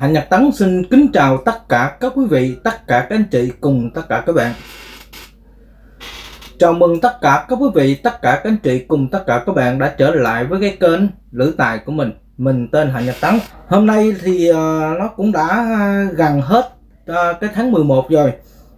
Hạnh Nhật Tấn xin kính chào tất cả các quý vị, tất cả các anh chị cùng tất cả các bạn. Chào mừng tất cả các quý vị, tất cả các anh chị cùng tất cả các bạn đã trở lại với cái kênh Lữ Tài của mình. Mình tên Hạnh Nhật Tấn. Hôm nay thì uh, nó cũng đã gần hết uh, cái tháng 11 rồi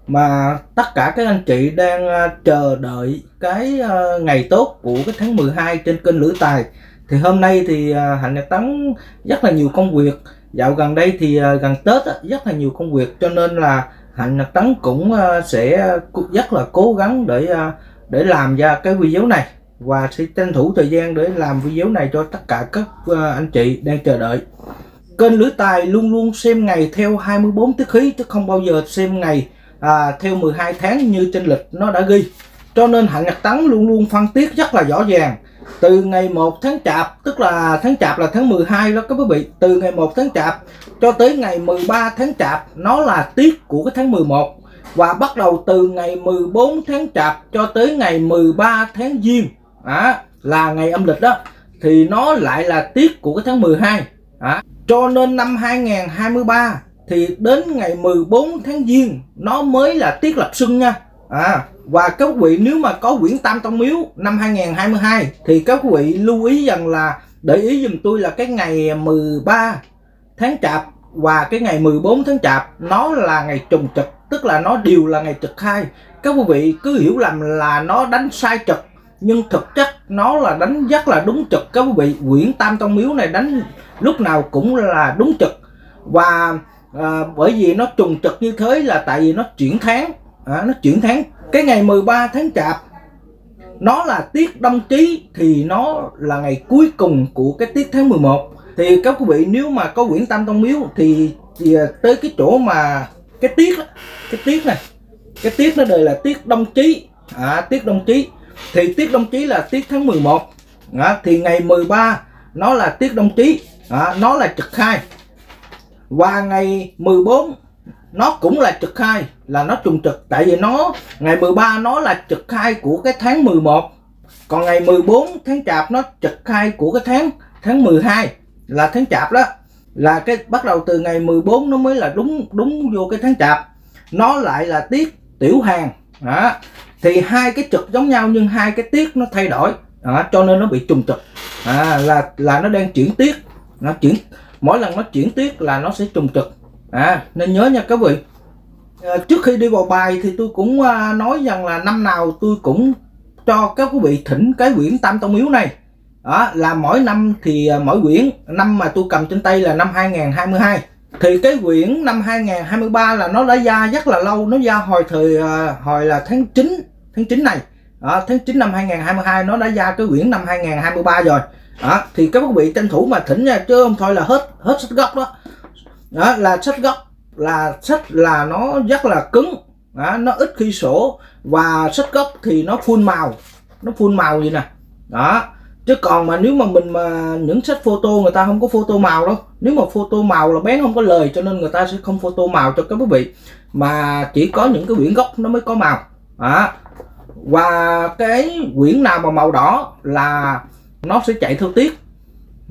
mà tất cả các anh chị đang uh, chờ đợi cái uh, ngày tốt của cái tháng 12 trên kênh Lữ Tài thì hôm nay thì uh, Hạnh Nhật Tấn rất là nhiều công việc dạo gần đây thì ờ, gần Tết rất là nhiều công việc cho nên là Hạnh Nhật Tấn cũng ờ, sẽ ờ, rất là cố gắng để để làm ra cái video này. Và sẽ tranh thủ thời gian để làm video này cho tất cả các anh chị đang chờ đợi. Kênh lưới tài luôn luôn xem ngày theo 24 tiết khí chứ không bao giờ xem ngày à, theo 12 tháng như trên lịch nó đã ghi. Cho nên hạnh nhật tấn luôn luôn phân tiết rất là rõ ràng từ ngày 1 tháng chạp tức là tháng chạp là tháng 12 đó các quý vị. Từ ngày 1 tháng chạp cho tới ngày 13 tháng chạp nó là tiết của cái tháng 11 và bắt đầu từ ngày 14 tháng chạp cho tới ngày 13 tháng giêng. À, là ngày âm lịch đó. Thì nó lại là tiết của cái tháng 12 à, cho nên năm 2023 thì đến ngày 14 tháng giêng nó mới là tiết lập xuân nha à và các quý vị nếu mà có quyển tam tông miếu năm 2022 thì các quý vị lưu ý rằng là để ý dùm tôi là cái ngày 13 tháng chạp và cái ngày 14 tháng chạp nó là ngày trùng trực tức là nó đều là ngày trực khai các quý vị cứ hiểu lầm là nó đánh sai trực nhưng thực chất nó là đánh rất là đúng trực. Các quý vị quyển tam tông miếu này đánh lúc nào cũng là đúng trực. Và à, bởi vì nó trùng trực như thế là tại vì nó chuyển tháng à, nó chuyển tháng. Cái ngày 13 tháng chạp nó là tiết đông chí thì nó là ngày cuối cùng của cái tiết tháng 11 thì các quý vị nếu mà có quyển tam tông miếu thì, thì à, tới cái chỗ mà cái tiết đó, cái tiết này cái tiết nó đời là tiết đông chí à, tiết đông chí thì tiết đông chí là tiết tháng 11 à, thì ngày 13 nó là tiết đông chí à, nó là trực khai và ngày 14 nó cũng là trực khai là nó trùng trực. Tại vì nó ngày 13 nó là trực khai của cái tháng 11 còn ngày 14 tháng chạp nó trực khai của cái tháng tháng 12 là tháng chạp đó. Là cái bắt đầu từ ngày 14 nó mới là đúng đúng vô cái tháng chạp. Nó lại là tiết tiểu hàng. Đó. thì hai cái trực giống nhau nhưng hai cái tiết nó thay đổi. Đó, cho nên nó bị trùng trực. À, là là nó đang chuyển tiết. Nó chuyển mỗi lần nó chuyển tiết là nó sẽ trùng trực à nên nhớ nha các vị. À, trước khi đi vào bài thì tôi cũng à, nói rằng là năm nào tôi cũng cho các quý vị thỉnh cái quyển tam tông miếu này. Đó là mỗi năm thì à, mỗi quyển năm mà tôi cầm trên tay là năm 2022 thì cái quyển năm 2023 là nó đã ra rất là lâu nó ra hồi thời à, hồi là tháng 9 tháng 9 này. Đó, tháng 9 năm 2022 nó đã ra cái quyển năm 2023 rồi. Đó, thì các quý vị tranh thủ mà thỉnh nha chứ không thôi là hết hết sách gốc đó đó là sách gốc là sách là nó rất là cứng. Đó, nó ít khi sổ. Và sách gốc thì nó phun màu nó phun màu vậy nè. Đó chứ còn mà nếu mà mình mà những sách photo người ta không có photo màu đâu. Nếu mà photo màu là bén không có lời cho nên người ta sẽ không photo màu cho các quý vị. Mà chỉ có những cái quyển gốc nó mới có màu. Đó. Và cái quyển nào mà màu đỏ là nó sẽ chạy theo tiết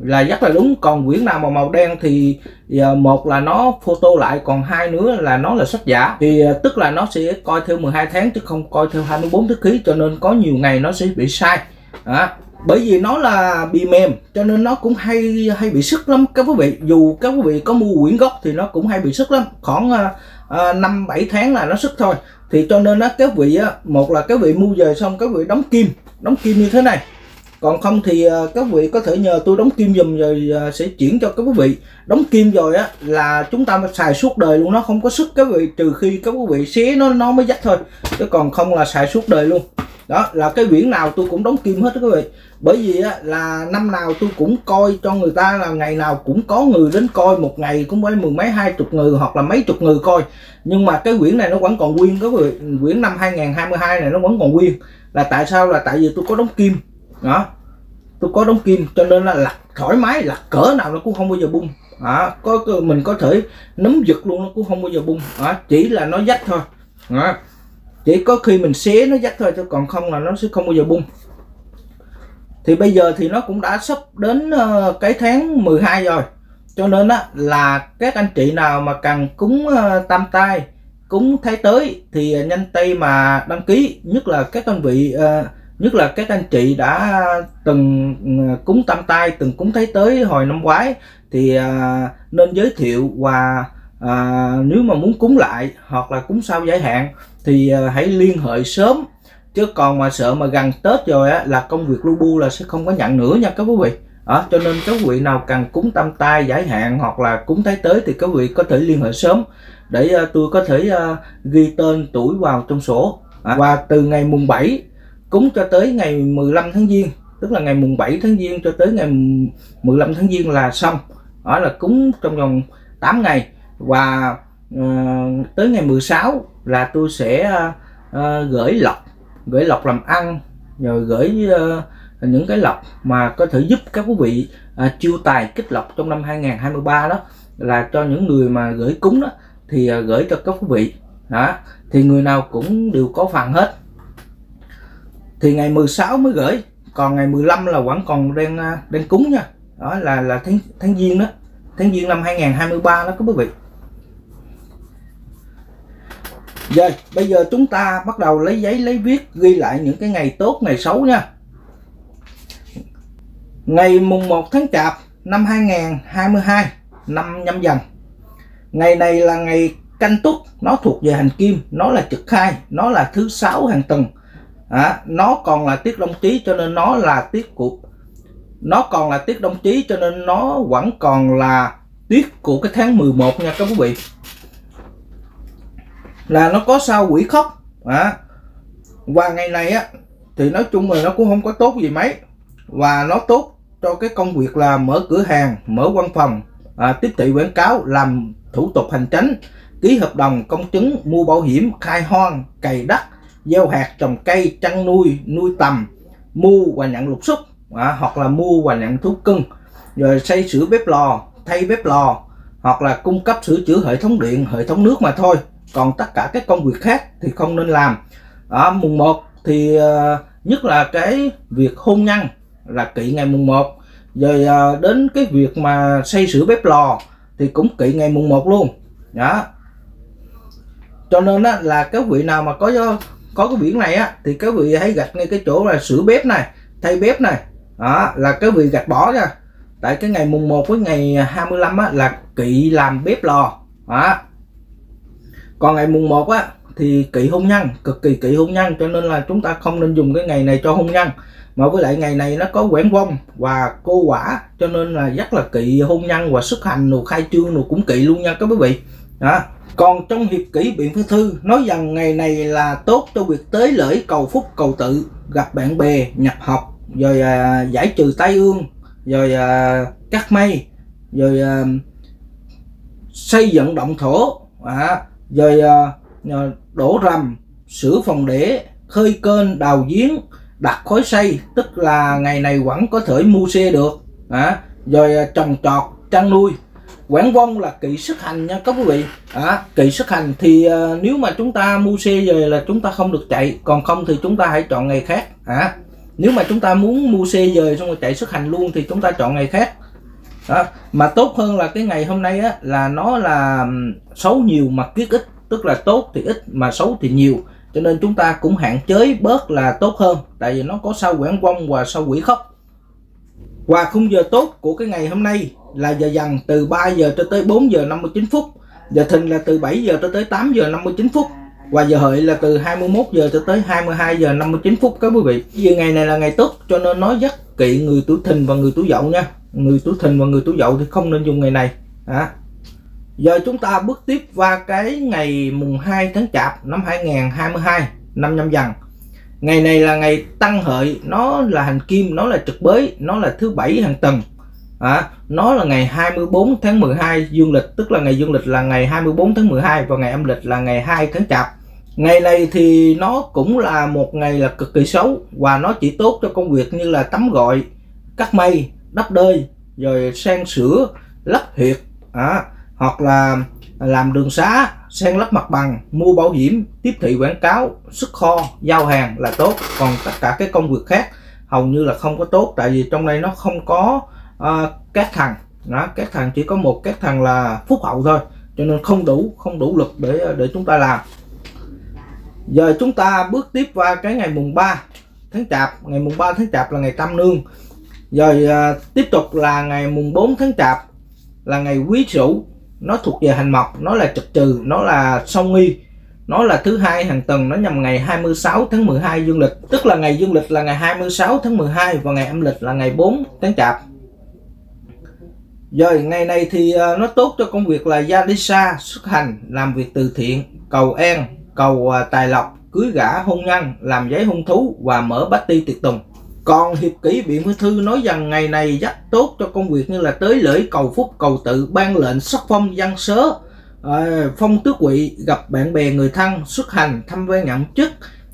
là rất là đúng. Còn quyển nào mà màu đen thì à, một là nó photo lại còn hai nữa là nó là sách giả. Thì à, tức là nó sẽ coi theo 12 tháng chứ không coi theo 24 tiết khí cho nên có nhiều ngày nó sẽ bị sai. À, bởi vì nó là bị mềm cho nên nó cũng hay hay bị sức lắm. Các quý vị dù các quý vị có mua quyển gốc thì nó cũng hay bị sức lắm. Khoảng năm năm bảy tháng là nó sức thôi. Thì cho nên đó các vị á một là các vị mua về xong các vị đóng kim đóng kim như thế này còn không thì ờ, các vị có thể nhờ tôi đóng kim dùm rồi ờ, sẽ chuyển cho các quý vị. Đóng kim rồi á là chúng ta xài suốt đời luôn nó không có sức các vị trừ khi các quý vị xé nó nó mới dắt thôi chứ còn không là xài suốt đời luôn. Đó là cái quyển nào tôi cũng đóng kim hết đó quý vị. Bởi vì á, là năm nào tôi cũng coi cho người ta là ngày nào cũng có người đến coi một ngày cũng phải mười mấy hai chục người hoặc là mấy chục người coi. Nhưng mà cái quyển này nó vẫn còn nguyên các vị quyển năm 2022 này nó vẫn còn nguyên. Là tại sao? Là tại vì tôi có đóng kim đó. Tôi có đóng kim cho nên là lặt thoải mái lặt cỡ nào nó cũng không bao giờ bung. À, có mình có thể nấm giật luôn nó cũng không bao giờ bung. À, chỉ là nó dắt thôi. À, chỉ có khi mình xé nó dắt thôi chứ còn không là nó sẽ không bao giờ bung. Thì bây giờ thì nó cũng đã sắp đến ờ, cái tháng 12 rồi. Cho nên á là các anh chị nào mà cần cúng ờ, tam tai cúng thái tới thì nhanh tay mà đăng ký. Nhất là các đơn vị uh, nhất là các anh chị đã từng ừ, cúng tam tai từng cúng thấy tới hồi năm ngoái. Thì à, nên giới thiệu và à, nếu mà muốn cúng lại hoặc là cúng sau giải hạn thì à, hãy liên hệ sớm. Chứ còn mà sợ mà gần tết rồi á là công việc lu bu là sẽ không có nhận nữa nha các quý vị. À, cho nên các quý vị nào cần cúng tam tai giải hạn hoặc là cúng thấy tới thì các quý vị có thể liên hệ sớm để uh, tôi có thể uh, ghi tên tuổi vào trong sổ. À, và từ ngày mùng 7 cúng cho tới ngày 15 tháng giêng tức là ngày mùng 7 tháng giêng cho tới ngày 15 tháng giêng là xong. Đó là cúng trong vòng 8 ngày. Và uh, tới ngày 16 là tôi sẽ uh, gửi lọc gửi lọc làm ăn rồi gửi uh, những cái lọc mà có thể giúp các quý vị uh, chiêu tài kích lọc trong năm 2023 đó là cho những người mà gửi cúng đó thì uh, gửi cho các quý vị. Đó thì người nào cũng đều có phần hết thì ngày 16 mới gửi, còn ngày 15 là vẫn còn đang à, đang cúng nha. Đó là là tháng tháng giêng đó. Tháng giêng năm 2023 đó, các quý vị. Rồi bây giờ chúng ta bắt đầu lấy giấy, lấy viết, ghi lại những cái ngày tốt, ngày xấu nha. Ngày mùng 1 tháng chạp năm 2022 năm nhâm dần. Ngày này là ngày canh túc nó thuộc về hành kim, nó là trực khai, nó là thứ sáu hàng tuần à, nó còn là tiết đông chí cho nên nó là tiết của nó còn là tiết đông chí cho nên nó vẫn còn là tiết của cái tháng 11 nha các quý vị. Là nó có sao quỷ khóc. À, và ngày này á thì nói chung là nó cũng không có tốt gì mấy. Và nó tốt cho cái công việc là mở cửa hàng mở văn phòng à, tiếp thị quảng cáo làm thủ tục hành chính ký hợp đồng công chứng mua bảo hiểm khai hoang cày đất gieo hạt trồng cây chăn nuôi nuôi tầm mua và nhận lục xúc à, hoặc là mua và nhận thuốc cưng. Rồi xây sửa bếp lò thay bếp lò hoặc là cung cấp sửa chữa hệ thống điện hệ thống nước mà thôi. Còn tất cả các công việc khác thì không nên làm. Ở mùng 1 thì uh, nhất là cái việc hôn nhân là kỵ ngày mùng 1 rồi uh, đến cái việc mà xây sửa bếp lò thì cũng kỵ ngày mùng 1 luôn. Đó. Cho nên á, là các vị nào mà có có cái biển này á, thì các vị hãy gạch ngay cái chỗ là sửa bếp này, thay bếp này. Đó, là cái vị gạch bỏ ra tại cái ngày mùng 1 với ngày 25 á, là kỵ làm bếp lò. Đó. Còn ngày mùng 1 á, thì kỵ hôn nhân, cực kỳ kỵ hôn nhân, cho nên là chúng ta không nên dùng cái ngày này cho hôn nhân. Mà với lại ngày này nó có quẻn vong và cô quả, cho nên là rất là kỵ hôn nhân và xuất hành nụ khai trương nụ cũng kỵ luôn nha các quý vị. Đó còn trong hiệp kỷ biện phương thư nói rằng ngày này là tốt cho việc tế lễ cầu phúc cầu tự gặp bạn bè nhập học rồi à, giải trừ tai ương rồi à, cắt mây rồi à, xây dựng động thổ à, rồi à, đổ rầm sửa phòng để khơi kênh đào giếng đặt khối xây tức là ngày này vẫn có thể mua xe được à, rồi à, trồng trọt chăn nuôi quảng vong là kỵ sức hành nha các quý vị. À, kỵ sức hành thì à, nếu mà chúng ta mua xe về là chúng ta không được chạy còn không thì chúng ta hãy chọn ngày khác. À, nếu mà chúng ta muốn mua xe về xong rồi chạy sức hành luôn thì chúng ta chọn ngày khác. À, mà tốt hơn là cái ngày hôm nay á là nó là xấu nhiều mà kiết ít tức là tốt thì ít mà xấu thì nhiều. Cho nên chúng ta cũng hạn chế bớt là tốt hơn tại vì nó có sao quảng vong và sao quỷ khóc. Và khung giờ tốt của cái ngày hôm nay là giờ dần từ 3 giờ cho tới 4 giờ 59 phút. Giờ thìn là từ 7 giờ cho tới 8 giờ 59 phút. Và giờ hợi là từ 21 giờ cho tới 22 giờ 59 phút, các quý vị. Giờ ngày này là ngày tốt, cho nên nói rất kỵ người tuổi thìn và người tuổi dậu nha. Người tuổi thìn và người tuổi dậu thì không nên dùng ngày này. À. giờ chúng ta bước tiếp qua cái ngày mùng 2 tháng chạp năm 2022 năm nhâm dần. Ngày này là ngày tăng hợi, nó là hành kim, nó là trực bới, nó là thứ bảy hàng tuần à, nó là ngày 24 tháng 12 dương lịch tức là ngày dương lịch là ngày 24 tháng 12 và ngày âm lịch là ngày 2 tháng chạp. Ngày này thì nó cũng là một ngày là cực kỳ xấu và nó chỉ tốt cho công việc như là tắm gội cắt mây đắp đơi rồi sang sửa lắp huyệt à, hoặc là làm đường xá sang lắp mặt bằng mua bảo hiểm tiếp thị quảng cáo xuất kho giao hàng là tốt. Còn tất cả cái công việc khác hầu như là không có tốt tại vì trong đây nó không có uh, các thằng đó các thằng chỉ có một các thằng là phúc hậu thôi cho nên không đủ không đủ lực để để chúng ta làm. Giờ chúng ta bước tiếp qua cái ngày mùng 3 tháng chạp. Ngày mùng 3 tháng chạp là ngày tam nương. Rồi à, ờ, tiếp tục là ngày mùng 4 tháng chạp là ngày quý sửu nó thuộc về hành mộc nó là trực trừ nó là song nghi nó là thứ hai hàng tuần nó nhằm ngày 26 tháng 12 dương lịch. Tức là ngày dương lịch là ngày 26 tháng 12 và ngày âm lịch là ngày 4 tháng chạp rồi, ngày này thì ờ, nó tốt cho công việc là gia đi xa xuất hành, làm việc từ thiện, cầu an, cầu ờ, tài lộc, cưới gả, hôn nhân, làm giấy hôn thú và mở bát ti tiệc tùng. Còn hiệp kỷ biện thư thư nói rằng ngày này rất tốt cho công việc như là tới lễ, cầu phúc, cầu tự, ban lệnh, sắc phong, văn sớ ờ, phong tước quỵ, gặp bạn bè, người thân, xuất hành thăm quan nhận chức,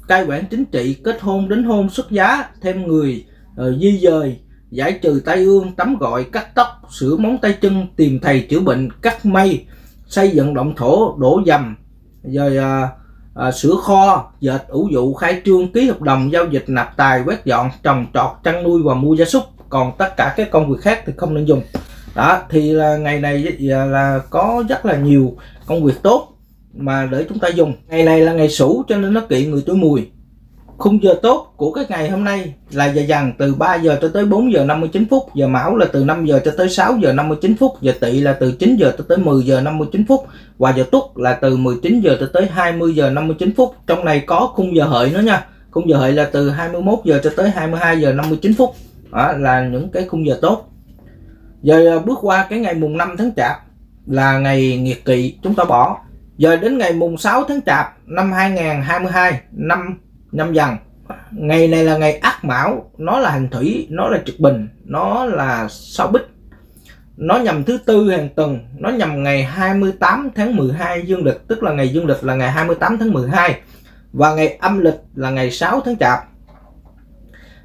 cai quản chính trị, kết hôn đến hôn, xuất giá, thêm người di dời giải trừ tai ương tắm gọi cắt tóc sửa móng tay chân tìm thầy chữa bệnh cắt mây xây dựng động thổ đổ dầm rồi à, à, sửa kho dệt ủ dụ khai trương ký hợp đồng giao dịch nạp tài quét dọn trồng trọt chăn nuôi và mua gia súc. Còn tất cả các công việc khác thì không nên dùng. Đó thì là ngày này à, là có rất là nhiều công việc tốt mà để chúng ta dùng. Ngày này là ngày sủ cho nên nó kỵ người tuổi mùi. Khung giờ tốt của cái ngày hôm nay là giờ dần từ 3 giờ cho tới 4 giờ 59 phút, giờ mão là từ 5 giờ cho tới 6 giờ 59 phút, giờ tỵ là từ 9 giờ cho tới 10 giờ 59 phút và giờ tuất là từ 19 giờ cho tới 20 giờ 59 phút. Trong này có khung giờ hợi nữa nha. Khung giờ hợi là từ 21 giờ cho tới 22 giờ 59 phút. Đó là những cái khung giờ tốt. Giờ à, bước qua cái ngày mùng 5 tháng Chạp là ngày nghiệt kỵ chúng ta bỏ. Giờ đến ngày mùng 6 tháng Chạp năm 2022 năm năm dần. Ngày này là ngày ác mão nó là hành thủy nó là trực bình nó là sao bích. Nó nhằm thứ tư hàng tuần nó nhằm ngày 28 tháng 12 dương lịch tức là ngày dương lịch là ngày 28 tháng 12 và ngày âm lịch là ngày 6 tháng chạp.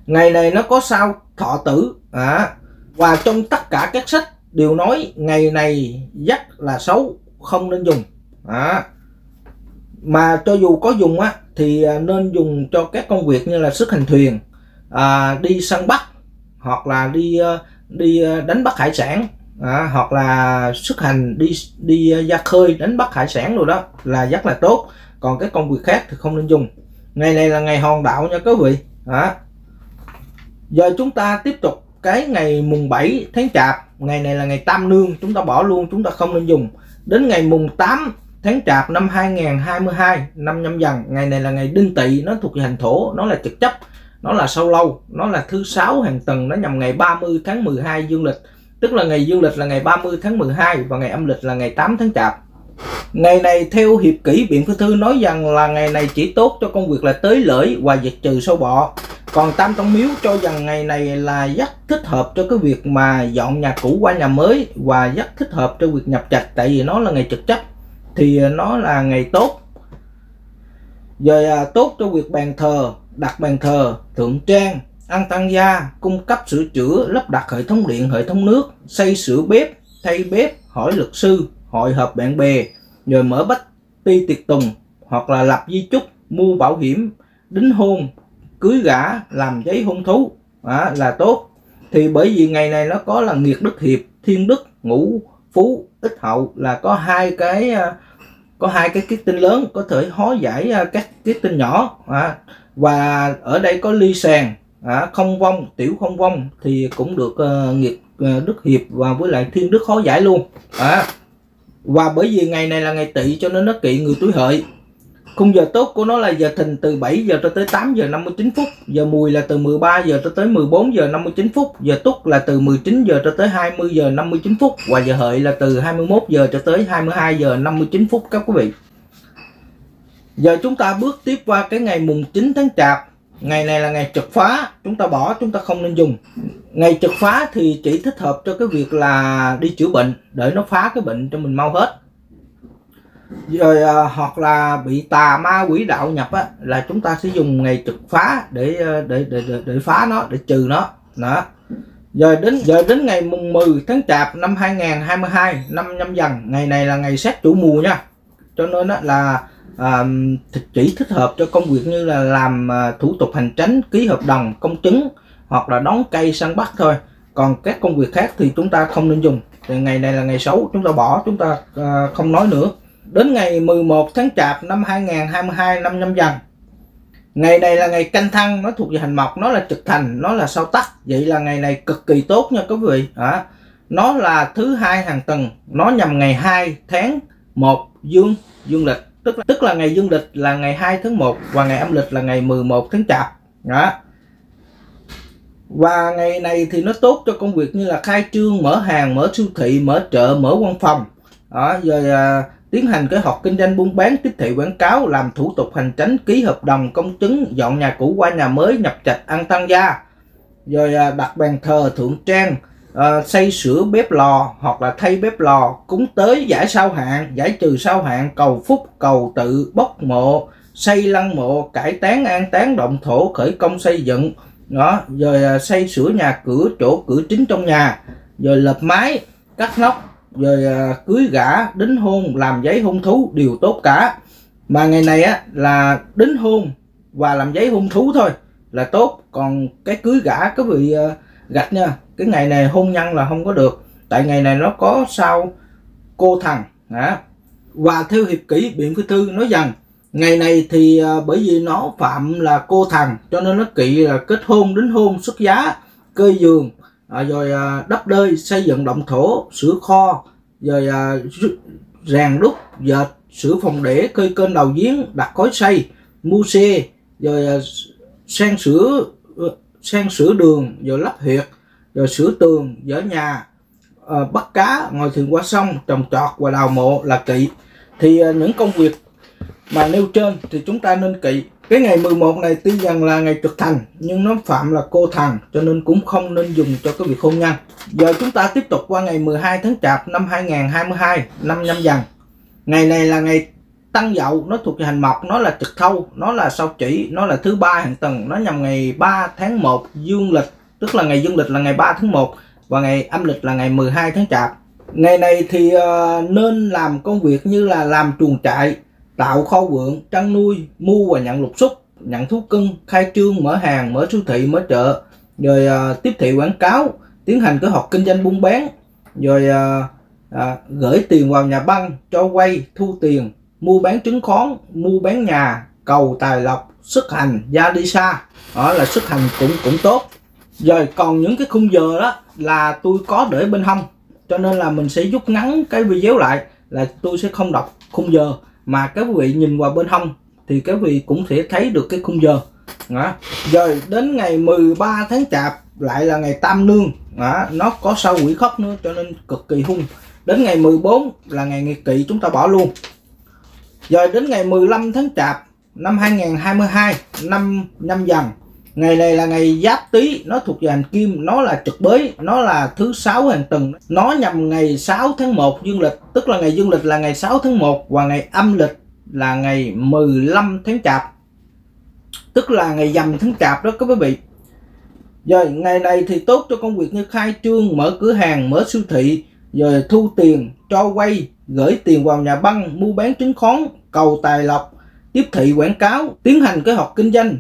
Ngày này nó có sao thọ tử à, và trong tất cả các sách đều nói ngày này rất là xấu không nên dùng à, mà cho dù có dùng á thì à, nên dùng cho các công việc như là sức hành thuyền à, đi săn bắt hoặc là đi ờ, đi ờ, đánh bắt hải sản à, hoặc là xuất hành đi đi ờ, ra khơi đánh bắt hải sản rồi đó là rất là tốt. Còn các công việc khác thì không nên dùng. Ngày này là ngày hòn đạo nha quý vị. À. giờ chúng ta tiếp tục cái ngày mùng 7 tháng chạp. Ngày này là ngày tam nương chúng ta bỏ luôn chúng ta không nên dùng. Đến ngày mùng 8 tháng chạp năm 2022 năm nhâm dần, ngày này là ngày đinh tỵ, nó thuộc về hành thổ, nó là trực chấp, nó là sau lâu, nó là thứ sáu hàng tuần, nó nhằm ngày 30 tháng 12 dương lịch. Tức là ngày dương lịch là ngày 30 tháng 12 và ngày âm lịch là ngày 8 tháng chạp ngày này theo hiệp kỷ biện phương thư nói rằng là ngày này chỉ tốt cho công việc là tới lưỡi và diệt trừ sâu bọ. Còn tam tông miếu cho rằng ngày này là rất thích hợp cho cái việc mà dọn nhà cũ qua nhà mới và rất thích hợp cho việc nhập trạch, tại vì nó là ngày trực chấp thì à, nó là ngày tốt. Rồi à, tốt cho việc bàn thờ đặt bàn thờ thượng trang ăn tăng gia cung cấp sửa chữa lắp đặt hệ thống điện hệ thống nước xây sửa bếp thay bếp hỏi luật sư hội họp bạn bè rồi mở bách ti tiệc tùng hoặc là lập di chúc mua bảo hiểm đính hôn cưới gả làm giấy hôn thú. À, là tốt. Thì bởi vì ngày này nó có là nghiệt đức hiệp thiên đức ngũ phú ít hậu là có hai cái à, có hai cái kết tinh lớn có thể hóa giải à, các kết tinh nhỏ à, và ở đây có ly sàn à, không vong tiểu không vong thì cũng được uh, nghiệp uh, đức hiệp và với lại thiên đức hóa giải luôn à, và bởi vì ngày này là ngày tỵ cho nên nó kỵ người tuổi hợi. Khung giờ tốt của nó là giờ thìn từ 7 giờ cho tới 8 giờ 59 phút, giờ mùi là từ 13 giờ cho tới 14 giờ 59 phút, giờ tuất là từ 19 giờ cho tới 20 giờ 59 phút và giờ hợi là từ 21 giờ cho tới 22 giờ 59 phút các quý vị. Giờ chúng ta bước tiếp qua cái ngày mùng 9 tháng Chạp. Ngày này là ngày trực phá, chúng ta bỏ, chúng ta không nên dùng. Ngày trực phá thì chỉ thích hợp cho cái việc là đi chữa bệnh để nó phá cái bệnh cho mình mau hết rồi à, hoặc là bị tà ma quỷ đạo nhập á là chúng ta sẽ dùng ngày trực phá để ờ, để để để, để phá nó để trừ nó. Đó. Giờ đến giờ đến ngày mùng 10 tháng chạp năm 2022 năm nhâm dần ngày này là ngày xét chủ mùa nha. Cho nên đó là à, chỉ thích hợp cho công việc như là làm à, thủ tục hành tránh ký hợp đồng công chứng hoặc là đóng cây săn bắt thôi. Còn các công việc khác thì chúng ta không nên dùng. Thì ngày này là ngày xấu chúng ta bỏ chúng ta à, không nói nữa đến ngày 11 tháng chạp năm 2022 năm nhâm dần. Ngày này là ngày canh thăng nó thuộc về hành mộc nó là trực thành nó là sao tắc. Vậy là ngày này cực kỳ tốt nha quý vị. À, nó là thứ hai hàng tuần nó nhằm ngày 2 tháng 1 dương dương lịch. Tức là, tức là ngày dương lịch là ngày 2 tháng 1 và ngày âm lịch là ngày 11 tháng chạp. Đó và ngày này thì nó tốt cho công việc như là khai trương mở hàng mở siêu thị mở chợ mở văn phòng. Đó, rồi à, tiến hành kế hoạch kinh doanh buôn bán, tiếp thị quảng cáo, làm thủ tục hành chính, ký hợp đồng công chứng, dọn nhà cũ qua nhà mới, nhập trạch ăn tăng gia. Rồi à, đặt bàn thờ thượng trang à, xây sửa bếp lò hoặc là thay bếp lò, cúng tới giải sao hạn giải trừ sao hạn cầu phúc, cầu tự, bốc mộ, xây lăng mộ, cải tán, an táng, động thổ, khởi công, xây dựng. Đó, rồi à, xây sửa nhà cửa, chỗ cửa chính trong nhà. Rồi lợp mái, cắt nóc rồi à, cưới gả đính hôn làm giấy hôn thú đều tốt cả. Mà ngày này á là đính hôn và làm giấy hôn thú thôi là tốt. Còn cái cưới gả cái vị à, gạch nha cái ngày này hôn nhân là không có được. Tại ngày này nó có sao cô thằng à. và theo hiệp kỷ biện phi thư nói rằng ngày này thì à, bởi vì nó phạm là cô thằng cho nên nó kỵ là kết hôn đính hôn xuất giá cơi giường à, rồi à, đắp đơi xây dựng động thổ sửa kho rồi à, rèn đúc dệt sửa phòng để cơi kênh đầu giếng đặt cối xây mua xe rồi à, sang sửa sang sửa đường rồi lắp huyệt rồi sửa tường dỡ nhà à, bắt cá ngồi thuyền qua sông trồng trọt và đào mộ là kỵ. Thì à, những công việc mà nêu trên thì chúng ta nên kỵ cái ngày 11 này tuy rằng là ngày trực thành nhưng nó phạm là cô thần cho nên cũng không nên dùng cho cái việc hôn nhân. Giờ chúng ta tiếp tục qua ngày 12 tháng chạp năm 2022 năm nhâm dần. Ngày này là ngày tăng dậu nó thuộc về hành mộc nó là trực thâu nó là sao chỉ nó là thứ ba hàng tuần nó nhằm ngày 3 tháng 1 dương lịch tức là ngày dương lịch là ngày 3 tháng 1 và ngày âm lịch là ngày 12 tháng chạp. Ngày này thì uh, nên làm công việc như là làm chuồng trại tạo kho vượng chăn nuôi mua và nhận lục xúc nhận thú cưng khai trương mở hàng mở siêu thị mở chợ. Rồi à, tiếp thị quảng cáo tiến hành kế hoạch kinh doanh buôn bán. Rồi à, à, gửi tiền vào nhà băng cho vay thu tiền mua bán chứng khoán mua bán nhà cầu tài lộc xuất hành ra đi xa. Đó là xuất hành cũng cũng tốt. Rồi còn những cái khung giờ đó là tôi có để bên hông cho nên là mình sẽ rút ngắn cái video lại là tôi sẽ không đọc khung giờ mà các vị nhìn qua bên hông thì các vị cũng sẽ thấy được cái khung giờ đó. rồi đến ngày 13 tháng chạp lại là ngày tam nương đó. nó có sao quỷ khóc nữa cho nên cực kỳ hung đến ngày 14 là ngày ngày kỵ chúng ta bỏ luôn rồi đến ngày 15 tháng chạp năm 2022 năm năm dần ngày này là ngày giáp tý, nó thuộc về hành kim, nó là trực bới nó là thứ sáu hàng tuần. Nó nhằm ngày 6 tháng 1 dương lịch, tức là ngày dương lịch là ngày 6 tháng 1 và ngày âm lịch là ngày 15 tháng chạp. Tức là ngày dằm tháng chạp đó, các quý vị. Rồi, ngày này thì tốt cho công việc như khai trương, mở cửa hàng, mở siêu thị, rồi thu tiền, cho vay, gửi tiền vào nhà băng, mua bán chứng khoán, cầu tài lộc, tiếp thị quảng cáo, tiến hành kế hoạch kinh doanh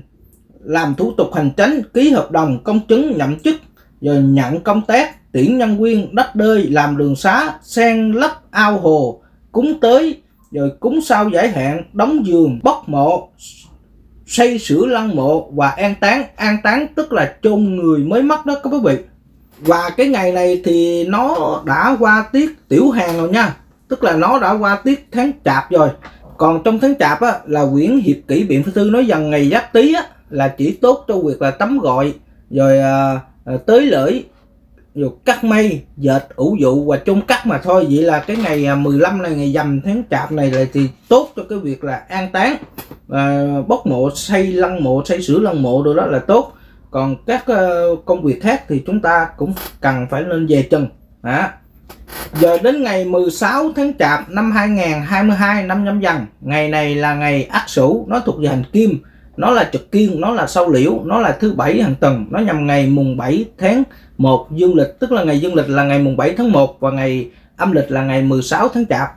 làm thủ tục hành chính ký hợp đồng công chứng nhậm chức rồi nhận công tác tuyển nhân viên đất đơi làm đường xá sen lấp ao hồ cúng tới rồi cúng sao giải hạn đóng giường bốc mộ xây sửa lăng mộ và an táng. An táng tức là chôn người mới mất đó các quý vị. Và cái ngày này thì nó đã qua tiết tiểu hàng rồi nha. Tức là nó đã qua tiết tháng chạp rồi. Còn trong tháng chạp á, là quyển hiệp kỷ biện thư nói rằng ngày giáp tý á, là chỉ tốt cho việc là tắm gọi rồi à, à, tới lưỡi rồi cắt mây dệt ủ dụ và chôn cắt mà thôi. Vậy là cái ngày à, 15 này ngày dầm tháng chạp này là thì tốt cho cái việc là an táng à, bốc mộ xây lăng mộ xây sửa lăng mộ đồ đó là tốt. Còn các uh, công việc khác thì chúng ta cũng cần phải nên về chân à. Giờ đến ngày 16 tháng Chạp năm 2022 năm nhâm dần Ngày này là ngày ắt Sửu Nó thuộc về hành kim. Nó là trực kiên, nó là sau liễu Nó là thứ bảy hàng tuần. Nó nhằm ngày mùng 7 tháng 1 dương lịch Tức là ngày dương lịch là ngày mùng 7 tháng 1 Và ngày âm lịch là ngày 16 tháng Chạp.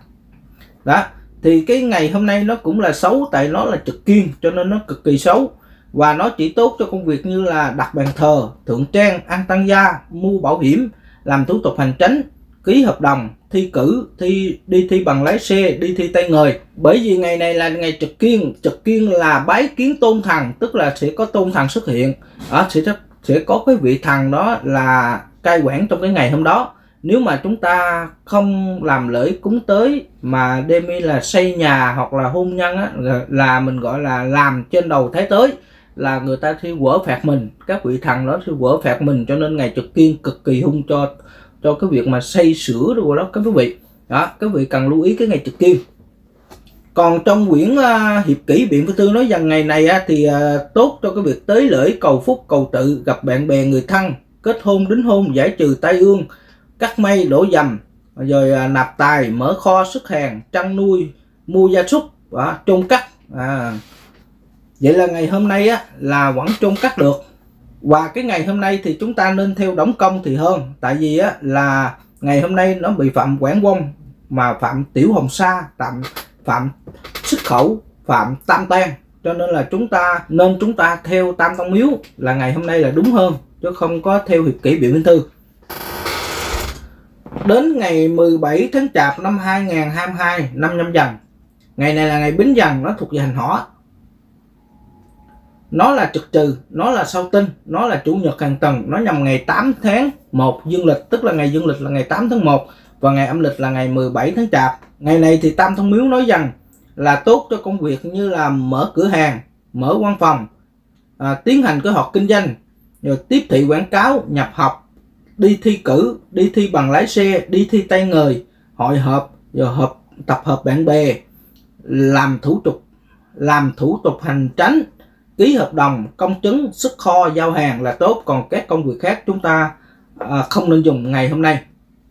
Đó Thì cái ngày hôm nay nó cũng là xấu Tại nó là trực kiên cho nên nó cực kỳ xấu. Và nó chỉ tốt cho công việc như là đặt bàn thờ Thượng trang, ăn tăng gia, mua bảo hiểm Làm thủ tục hành chính ký hợp đồng thi cử thi đi thi bằng lái xe đi thi tay người bởi vì ngày này là ngày trực kiên trực kiên là bái kiến tôn thần tức là sẽ có tôn thần xuất hiện. Ở sẽ sẽ có cái vị thần đó là cai quản trong cái ngày hôm đó. Nếu mà chúng ta không làm lễ cúng tới mà đêm là xây nhà hoặc là hôn nhân á, là mình gọi là làm trên đầu thái tới là người ta thi quở phạt mình. Các vị thần đó thi quở phạt mình cho nên ngày trực kiên cực kỳ hung cho cho cái việc mà xây sửa rồi đó các quý vị đó các vị cần lưu ý cái ngày trực kim. còn trong quyển uh, hiệp kỷ biện phương tư nói rằng ngày này uh, thì uh, tốt cho cái việc tới lễ cầu phúc cầu tự gặp bạn bè người thân kết hôn đính hôn giải trừ tai ương cắt mây đổ dầm rồi uh, nạp tài mở kho xuất hàng chăn nuôi mua gia súc và trôn cắt à. vậy là ngày hôm nay á là vẫn trôn cắt được và cái ngày hôm nay thì chúng ta nên theo đóng công thì hơn. Tại vì á là ngày hôm nay nó bị phạm quảng quân, mà phạm tiểu hồng sa tạm phạm xuất khẩu phạm tam tan cho nên là chúng ta nên chúng ta theo tam tông miếu là ngày hôm nay là đúng hơn chứ không có theo hiệp kỷ biểu minh thư. Đến ngày 17 tháng Chạp năm 2022 năm nhâm dần. Ngày này là ngày bính dần nó thuộc về hành hỏa nó là trực trừ nó là sau tinh nó là chủ nhật hàng tuần nó nhằm ngày 8 tháng 1 dương lịch tức là ngày dương lịch là ngày 8 tháng 1 và ngày âm lịch là ngày 17 tháng Chạp. Ngày này thì Tam Thông Miếu nói rằng là tốt cho công việc như là mở cửa hàng mở văn phòng à, tiến hành kế hoạch kinh doanh rồi tiếp thị quảng cáo nhập học đi thi cử đi thi bằng lái xe đi thi tay người hội họp rồi hợp tập hợp bạn bè làm thủ tục làm thủ tục hành tránh ký hợp đồng công chứng xuất kho giao hàng là tốt còn các công việc khác chúng ta à, không nên dùng ngày hôm nay.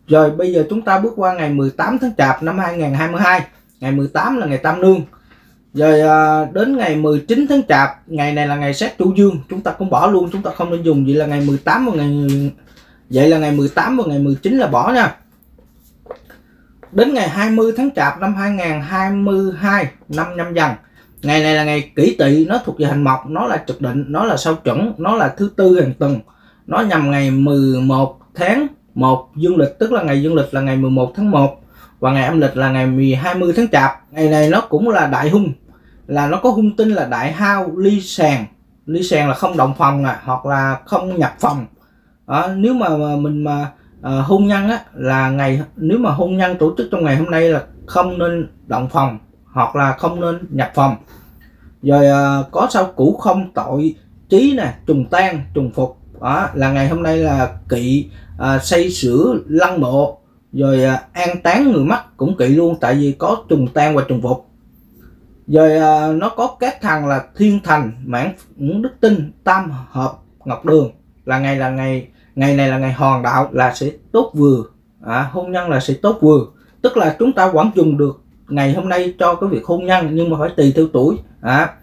Rồi bây giờ chúng ta bước qua ngày 18 tháng Chạp năm 2022 ngày 18 là ngày Tam Nương. Rồi à, đến ngày 19 tháng Chạp ngày này là ngày sát chủ dương chúng ta cũng bỏ luôn chúng ta không nên dùng. Vậy là ngày 18 và ngày vậy là ngày 18 và ngày 19 là bỏ nha. Đến ngày 20 tháng Chạp năm 2022 năm nhâm dần ngày này là ngày kỷ tỵ nó thuộc về hành mộc nó là trực định nó là sao chuẩn nó là thứ tư hàng tuần. Nó nhằm ngày 11 tháng 1 dương lịch tức là ngày dương lịch là ngày 11 tháng 1 và ngày âm lịch là ngày 20 tháng Chạp. Ngày này nó cũng là đại hung là nó có hung tinh là đại hao ly sàn ly sàn là không động phòng à hoặc là không nhập phòng. À, nếu mà, mà mình mà à, hôn nhân á là ngày nếu mà hôn nhân tổ chức trong ngày hôm nay là không nên động phòng hoặc là không nên nhập phòng. Rồi à, có sao cũ không? Tội trí nè trùng tan trùng phục. Đó là ngày hôm nay là kỵ à, xây sửa lăng mộ. Rồi à, an táng người mất cũng kỵ luôn tại vì có trùng tan và trùng phục. Rồi à, nó có các thằng là thiên thành mãn đức tinh tam hợp ngọc đường. Là ngày là ngày ngày này là ngày hoàng đạo là sẽ tốt vừa. À, hôn nhân là sẽ tốt vừa. Tức là chúng ta vẫn dùng được ngày hôm nay cho cái việc hôn nhân nhưng mà phải tùy theo tuổi à.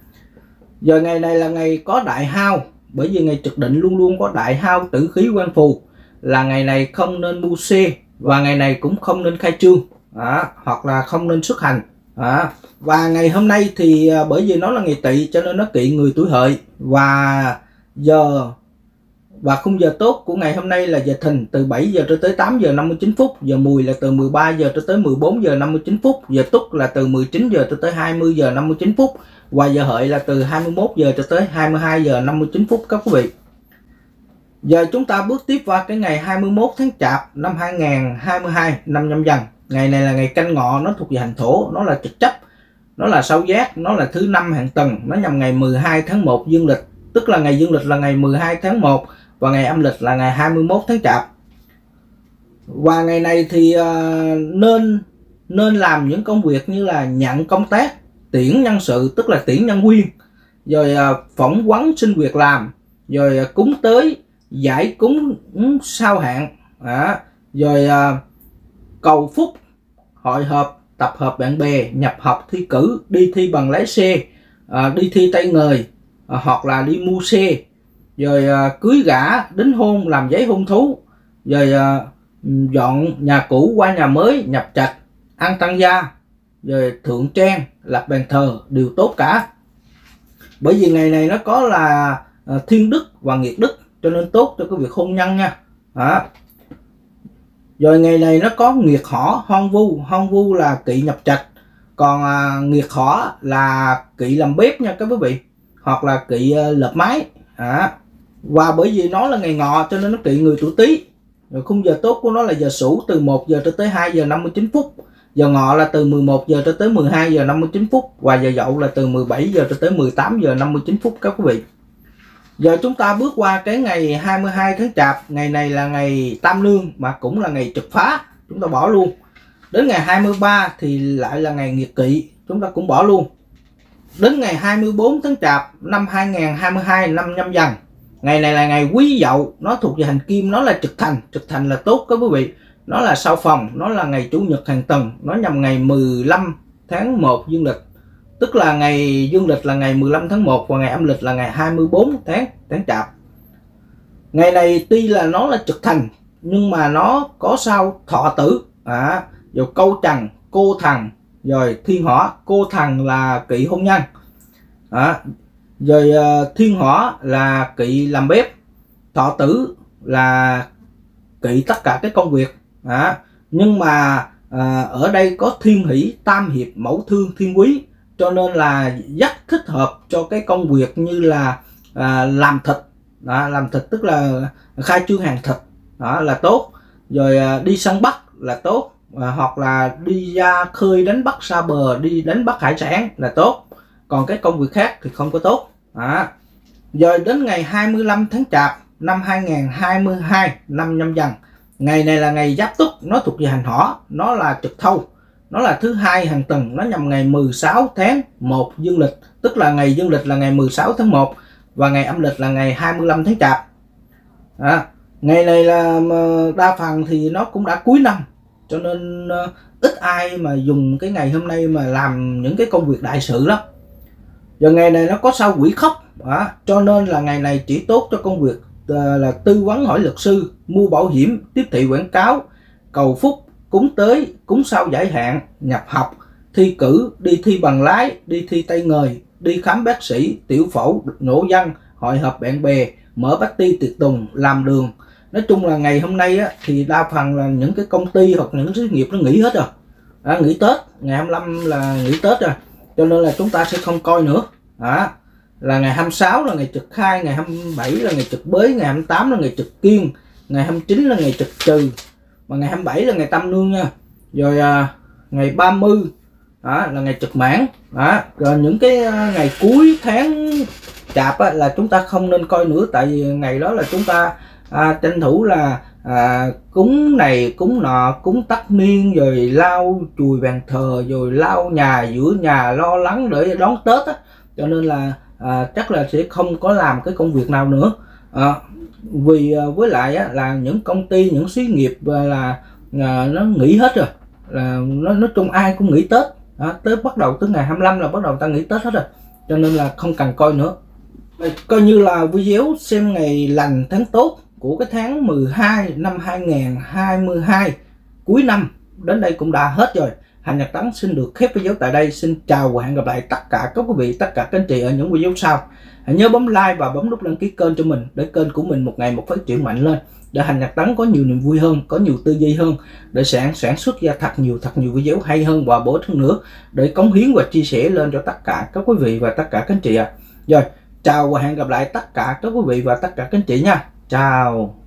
giờ ngày này là ngày có đại hao bởi vì ngày trực định luôn luôn có đại hao tử khí quan phù là ngày này không nên mua xe và ngày này cũng không nên khai trương à, hoặc là không nên xuất hành à, và ngày hôm nay thì à, bởi vì nó là ngày tỵ cho nên nó kỵ người tuổi hợi và giờ và khung giờ tốt của ngày hôm nay là giờ thìn từ 7 giờ cho tới 8 giờ 59 phút, giờ mùi là từ 13 giờ cho tới 14 giờ 59 phút, giờ túc là từ 19 giờ cho tới 20 giờ 59 phút và giờ hợi là từ 21 giờ cho tới 22 giờ 59 phút các quý vị. Giờ chúng ta bước tiếp qua cái ngày 21 tháng Chạp năm 2022 năm nhâm dần. Ngày này là ngày canh ngọ, nó thuộc về hành thổ, nó là trực chấp, nó là sao giác, nó là thứ năm hàng tuần, nó nhằm ngày 12 tháng 1 dương lịch, tức là ngày dương lịch là ngày 12 tháng 1 và ngày âm lịch là ngày 21 tháng chạp. Và ngày này thì uh, nên nên làm những công việc như là nhận công tác tuyển nhân sự tức là tuyển nhân viên rồi uh, phỏng vấn xin việc làm rồi uh, cúng tới giải cúng sao hạn à, rồi uh, cầu phúc hội họp tập hợp bạn bè nhập học thi cử đi thi bằng lái xe à, đi thi tay người à, hoặc là đi mua xe rồi à, cưới gả đính hôn làm giấy hôn thú. Rồi à, dọn nhà cũ qua nhà mới nhập trạch ăn tăng gia. Rồi thượng trang lập bàn thờ đều tốt cả. Bởi vì ngày này nó có là à, thiên đức và nghiệt đức cho nên tốt cho cái việc hôn nhân nha. À. rồi ngày này nó có nghiệt hỏ hon vu. Hon vu là kỵ nhập trạch. Còn à, nghiệt hỏ là kỵ làm bếp nha các quý vị hoặc là kỵ à, lợp máy à và bởi vì nó là ngày ngọ, cho nên nó trị người tuổi tý. Rồi khung giờ tốt của nó là giờ sửu, từ 1 giờ cho tới 2 giờ 59 phút. Giờ ngọ là từ 11 giờ cho tới 12 giờ 59 phút. Và giờ dậu là từ 17 giờ cho tới 18 giờ 59 phút, các quý vị. Giờ chúng ta bước qua cái ngày 22 tháng chạp. Ngày này là ngày tam lương mà cũng là ngày trực phá. Chúng ta bỏ luôn. Đến ngày 23 thì lại là ngày nghiệt kỵ. Chúng ta cũng bỏ luôn. Đến ngày 24 tháng chạp năm 2022 năm nhâm dần ngày này là ngày quý dậu nó thuộc về hành kim nó là trực thành. Trực thành là tốt các quý vị. Nó là sau phòng nó là ngày chủ nhật hàng tuần nó nhằm ngày 15 tháng 1 dương lịch. Tức là ngày dương lịch là ngày 15 tháng 1 và ngày âm lịch là ngày 24 tháng tháng chạp. Ngày này tuy là nó là trực thành nhưng mà nó có sao thọ tử. À, rồi câu trần cô thần rồi thiên hỏa cô thần là kỵ hôn nhân. À, rồi ờ, thiên hỏa là kỵ làm bếp thọ tử là kỵ tất cả cái công việc à, nhưng mà à, ở đây có thiên hỷ tam hiệp mẫu thương thiên quý cho nên là rất thích hợp cho cái công việc như là à, làm thịt à, làm thịt tức là khai trương hàng thịt đó là tốt. Rồi à, đi săn bắt là tốt à, hoặc là đi ra khơi đánh bắt xa bờ đi đánh bắt hải sản là tốt. Còn cái công việc khác thì không có tốt đó. rồi đến ngày 25 tháng chạp năm 2022 năm nhâm dần. Ngày này là ngày giáp túc nó thuộc về hành hỏa nó là trực thâu. Nó là thứ hai hàng tuần nó nhằm ngày 16 tháng 1 dương lịch tức là ngày dương lịch là ngày 16 tháng 1 và ngày âm lịch là ngày 25 tháng chạp. À, ngày này là đa phần thì nó cũng đã cuối năm cho nên ờ, ít ai mà dùng cái ngày hôm nay mà làm những cái công việc đại sự lắm giờ ngày này nó có sao quỷ khóc. À, cho nên là ngày này chỉ tốt cho công việc à, là tư vấn hỏi luật sư mua bảo hiểm tiếp thị quảng cáo cầu phúc cúng tới cúng sau giải hạn nhập học thi cử đi thi bằng lái đi thi tay nghề đi khám bác sĩ tiểu phẫu nổ dân hội họp bạn bè mở party tiệc tùng làm đường. Nói chung là ngày hôm nay á, thì đa phần là những cái công ty hoặc những doanh nghiệp nó nghỉ hết rồi. À, nghỉ tết ngày 25 là nghỉ tết rồi cho nên là chúng ta sẽ không coi nữa. À, là ngày 26 là ngày trực khai ngày 27 là ngày trực bới ngày 28 là ngày trực kiên ngày 29 là ngày trực trừ mà ngày 27 là ngày tam nương nha. Rồi à, ngày 30 đó, là ngày trực mãn. Đó. rồi những cái à, ngày cuối tháng chạp á, là chúng ta không nên coi nữa tại vì ngày đó là chúng ta à, tranh thủ là à, cúng này cúng nọ cúng tất niên rồi lau chùi bàn thờ rồi lau nhà giữa nhà lo lắng để đón tết á. Cho nên là à, chắc là sẽ không có làm cái công việc nào nữa. À, vì à, với lại á, là những công ty những xí nghiệp là à, nó nghỉ hết rồi. Là nó nói chung ai cũng nghỉ tết. Đó, tới bắt đầu tới ngày 25 là bắt đầu ta nghỉ tết hết rồi. Cho nên là không cần coi nữa. Coi như là video xem ngày lành tháng tốt của cái tháng 12 năm 2022 cuối năm đến đây cũng đã hết rồi Hành Nhật Tấn xin được khép video tại đây. Xin chào và hẹn gặp lại tất cả các quý vị, tất cả các anh chị ở những video sau. Hãy nhớ bấm like và bấm nút đăng ký kênh cho mình để kênh của mình một ngày một phát triển mạnh lên. Để Hành Nhật Tấn có nhiều niềm vui hơn, có nhiều tư duy hơn để sản sản xuất ra thật nhiều thật nhiều video hay hơn và bổ hơn nữa để cống hiến và chia sẻ lên cho tất cả các quý vị và tất cả các anh chị ạ. À. Rồi, chào và hẹn gặp lại tất cả các quý vị và tất cả các anh chị nha. Chào.